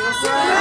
Surprise,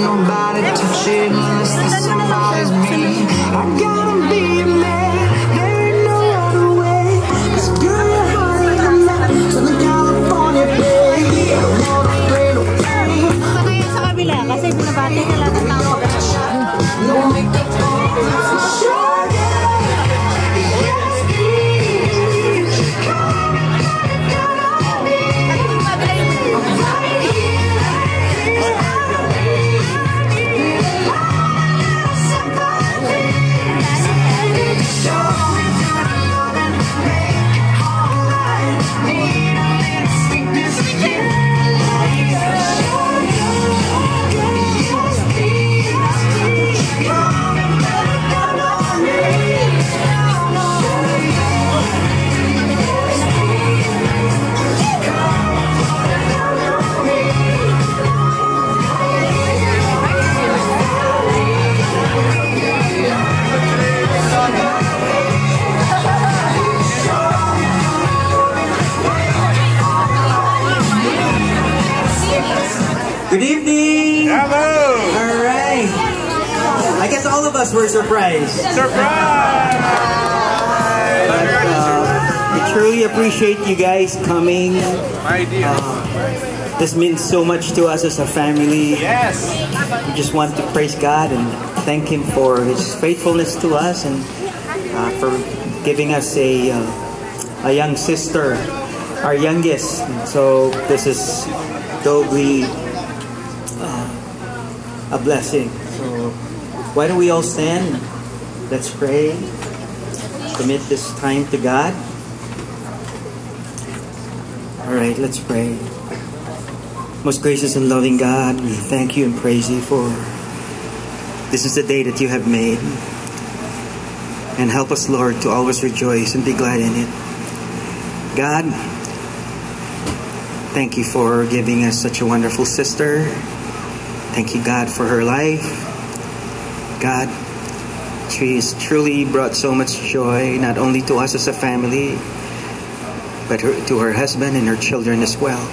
nobody touch it unless the somebody's me. I gotta be us were surprised. Surprise! I truly appreciate you guys coming. My dear. This means so much to us as a family. yes! We just want to praise God and thank Him for His faithfulness to us and uh, for giving us a, uh, a young sister, our youngest. So this is doubly uh, a blessing. So why don't we all stand? Let's pray. Commit this time to God. All right, let's pray. Most gracious and loving God, we thank you and praise you for this is the day that you have made. And help us, Lord, to always rejoice and be glad in it. God, thank you for giving us such a wonderful sister. Thank you, God, for her life. God, she has truly brought so much joy, not only to us as a family, but her, to her husband and her children as well.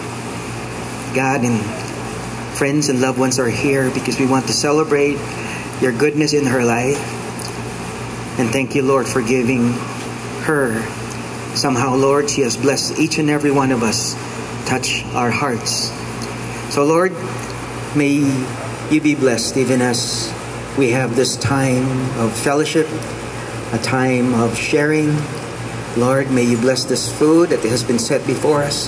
God and friends and loved ones are here because we want to celebrate your goodness in her life. And thank you, Lord, for giving her. Somehow, Lord, she has blessed each and every one of us. Touch our hearts. So, Lord, may you be blessed even as we have this time of fellowship, a time of sharing. Lord, may you bless this food that has been set before us.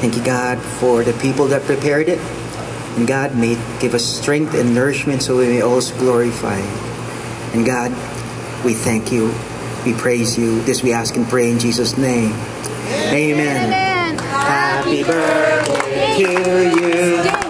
Thank you, God, for the people that prepared it. And God, may give us strength and nourishment so we may also glorify. And God, we thank you. We praise you. This we ask and pray in Jesus' name. Amen. Happy birthday to you.